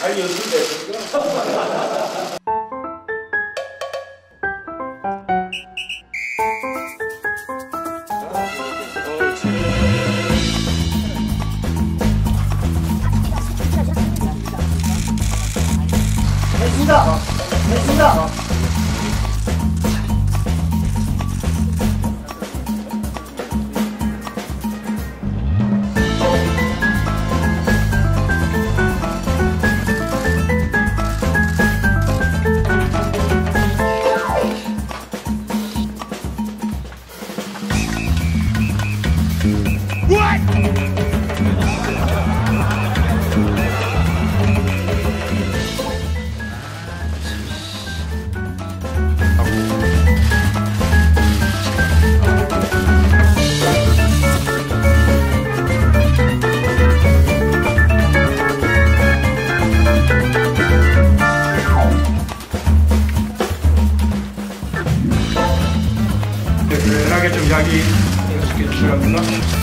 잘 연습됐으니까. 됐습니다. 됐습니다. 편하게 좀이 package. You have nothing.